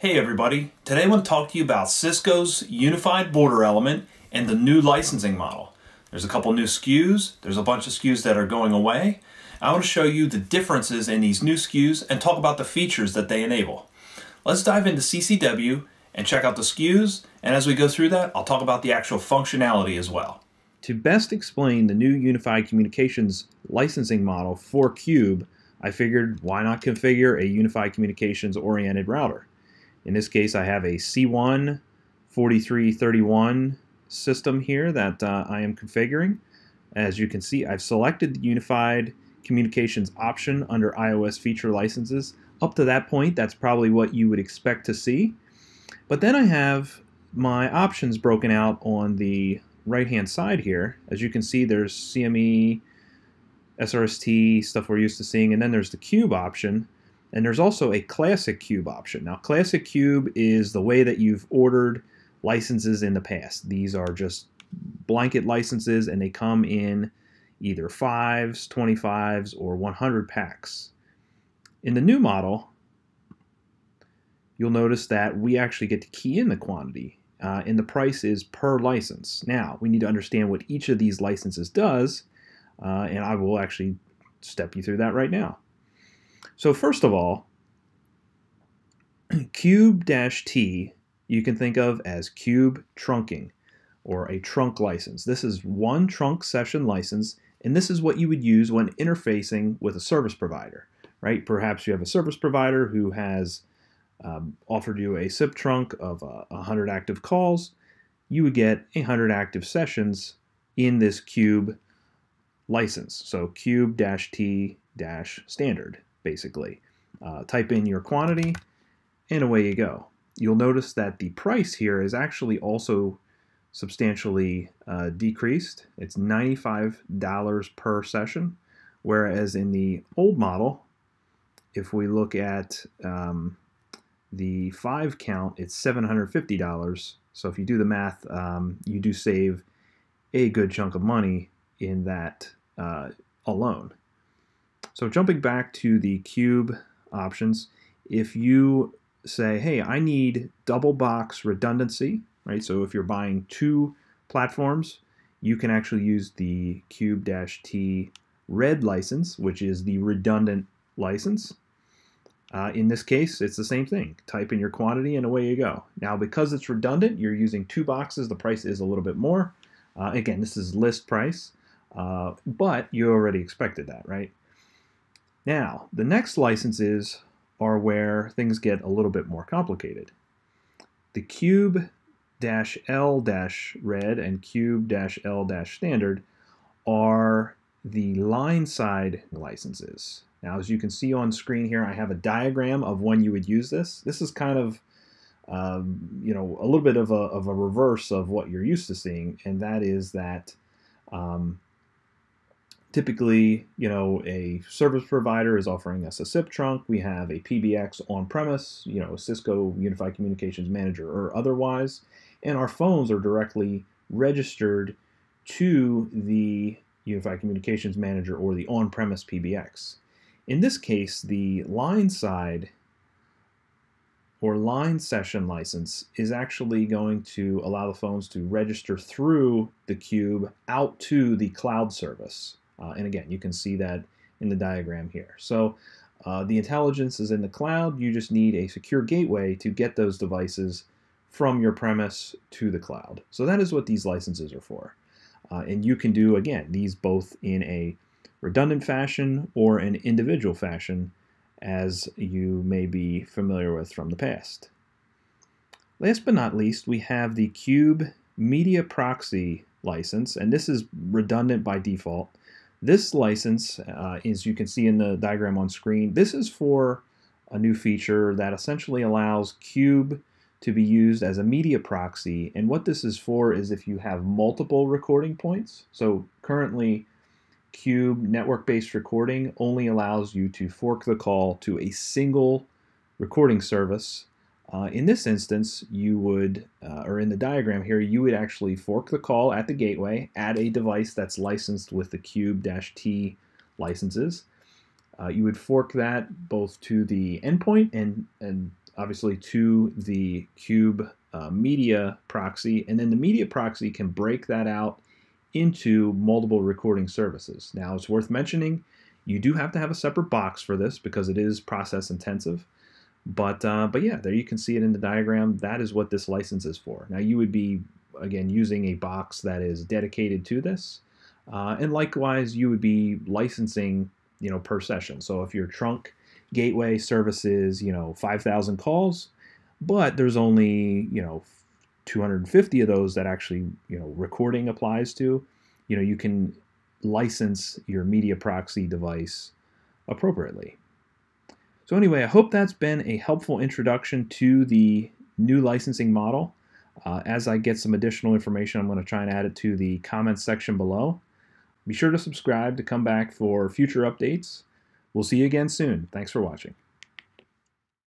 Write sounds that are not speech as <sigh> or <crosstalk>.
Hey everybody, today I want to talk to you about Cisco's Unified Border Element and the new licensing model. There's a couple new SKUs, there's a bunch of SKUs that are going away. I want to show you the differences in these new SKUs and talk about the features that they enable. Let's dive into CCW and check out the SKUs, and as we go through that, I'll talk about the actual functionality as well. To best explain the new Unified Communications licensing model for Cube, I figured why not configure a Unified Communications oriented router. In this case, I have a C1 4331 system here that uh, I am configuring. As you can see, I've selected the Unified Communications option under iOS feature licenses. Up to that point, that's probably what you would expect to see. But then I have my options broken out on the right-hand side here. As you can see, there's CME, SRST, stuff we're used to seeing, and then there's the cube option. And there's also a classic cube option. Now, classic cube is the way that you've ordered licenses in the past. These are just blanket licenses and they come in either 5s, 25s, or 100 packs. In the new model, you'll notice that we actually get to key in the quantity uh, and the price is per license. Now, we need to understand what each of these licenses does, uh, and I will actually step you through that right now. So first of all, <clears throat> cube-t you can think of as cube trunking or a trunk license. This is one trunk session license, and this is what you would use when interfacing with a service provider, right? Perhaps you have a service provider who has um, offered you a SIP trunk of uh, 100 active calls. You would get 100 active sessions in this cube license. So cube-t-standard basically. Uh, type in your quantity, and away you go. You'll notice that the price here is actually also substantially uh, decreased. It's $95 per session, whereas in the old model, if we look at um, the five count, it's $750. So if you do the math, um, you do save a good chunk of money in that uh, alone. So jumping back to the cube options, if you say, hey, I need double box redundancy, right? So if you're buying two platforms, you can actually use the cube-t red license, which is the redundant license. Uh, in this case, it's the same thing. Type in your quantity and away you go. Now, because it's redundant, you're using two boxes. The price is a little bit more. Uh, again, this is list price, uh, but you already expected that, right? Now, the next licenses are where things get a little bit more complicated. The cube-L-red and cube-L-standard are the line side licenses. Now, as you can see on screen here, I have a diagram of when you would use this. This is kind of, um, you know, a little bit of a, of a reverse of what you're used to seeing, and that is that um, typically, you know, a service provider is offering us a SIP trunk. We have a PBX on-premise, you know, Cisco Unified Communications Manager or otherwise, and our phones are directly registered to the Unified Communications Manager or the on-premise PBX. In this case, the line side or line session license is actually going to allow the phones to register through the cube out to the cloud service. Uh, and again, you can see that in the diagram here. So uh, the intelligence is in the cloud. You just need a secure gateway to get those devices from your premise to the cloud. So that is what these licenses are for. Uh, and you can do, again, these both in a redundant fashion or an individual fashion as you may be familiar with from the past. Last but not least, we have the Cube Media Proxy license, and this is redundant by default. This license, uh, as you can see in the diagram on screen, this is for a new feature that essentially allows Cube to be used as a media proxy. And what this is for is if you have multiple recording points. So currently, Cube network-based recording only allows you to fork the call to a single recording service uh, in this instance, you would, uh, or in the diagram here, you would actually fork the call at the gateway, add a device that's licensed with the cube-t licenses. Uh, you would fork that both to the endpoint and, and obviously to the Cube uh, media proxy, and then the media proxy can break that out into multiple recording services. Now, it's worth mentioning you do have to have a separate box for this because it is process intensive. But uh, but yeah, there you can see it in the diagram. That is what this license is for. Now you would be again using a box that is dedicated to this, uh, and likewise you would be licensing you know per session. So if your trunk gateway services you know 5,000 calls, but there's only you know 250 of those that actually you know recording applies to, you know you can license your media proxy device appropriately. So anyway, I hope that's been a helpful introduction to the new licensing model. Uh, as I get some additional information, I'm going to try and add it to the comments section below. Be sure to subscribe to come back for future updates. We'll see you again soon. Thanks for watching.